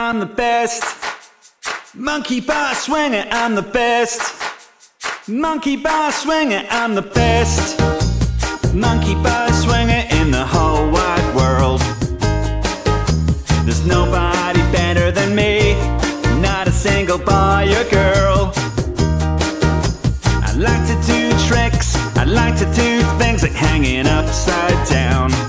I'm the best. Monkey bar swinger, I'm the best. Monkey bar swinger, I'm the best. Monkey bar swinger in the whole wide world. There's nobody better than me, not a single boy or girl. I like to do tricks, I like to do things like hanging upside down.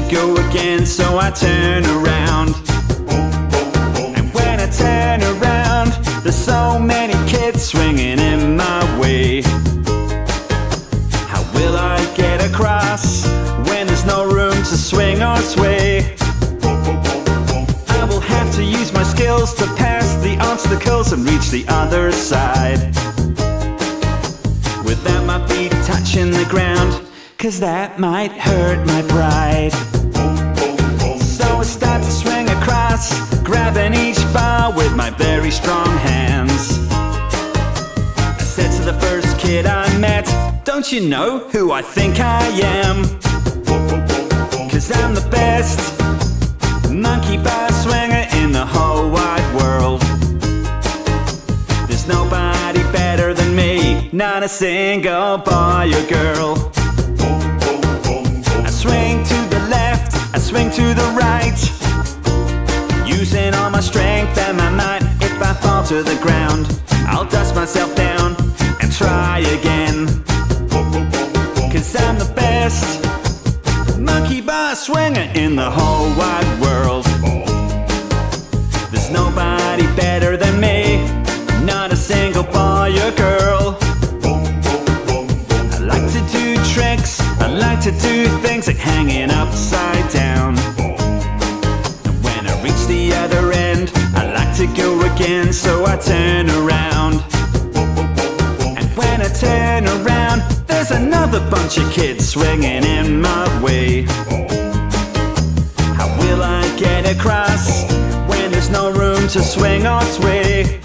To go again, so I turn around. And when I turn around, there's so many kids swinging in my way. How will I get across when there's no room to swing or sway? I will have to use my skills to pass the obstacles and reach the other side. Without my feet touching the ground, cause that might hurt my pride. So I start to swing across, grabbing each bar with my very strong hands. I said to the first kid I met, Don't you know who I think I am? Cause I'm the best monkey bar swinger in the whole wide world. There's nobody better than me, not a single boy or girl. Swing to the right. Using all my strength and my might. If I fall to the ground, I'll dust myself down and try again. Cause I'm the best monkey bar swinger in the whole wide to do things like hanging upside down. And when I reach the other end, I like to go again, so I turn around. And when I turn around, there's another bunch of kids swinging in my way. How will I get across when there's no room to swing or sway?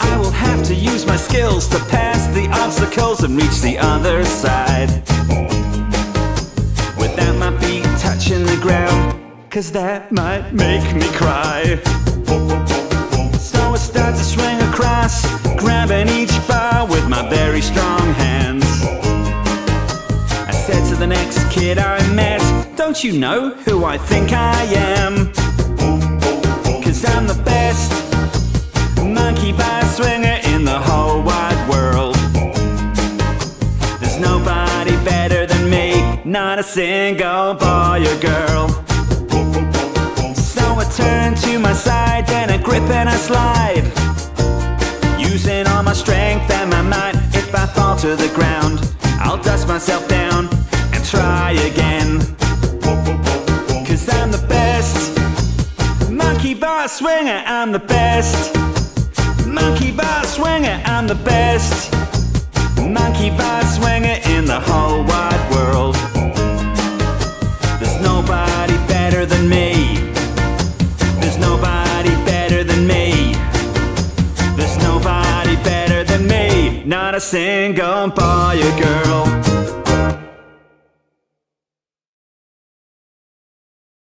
I will have to use my skills to pass the obstacles and reach the other side. Cause that might make me cry. So I start to swing across, grabbing each bar with my very strong hands. I said to the next kid I met, Don't you know who I think I am? Cause I'm the best monkey bar swinger in the whole wide world. There's nobody better than me, not a single boy or girl. Turn to my side, then I grip and I slide. Using all my strength and my might, if I fall to the ground, I'll dust myself down and try again. Cause I'm the best monkey bar swinger, I'm the best. Monkey bar swinger, I'm the best. Monkey bar There's nobody better than a girl.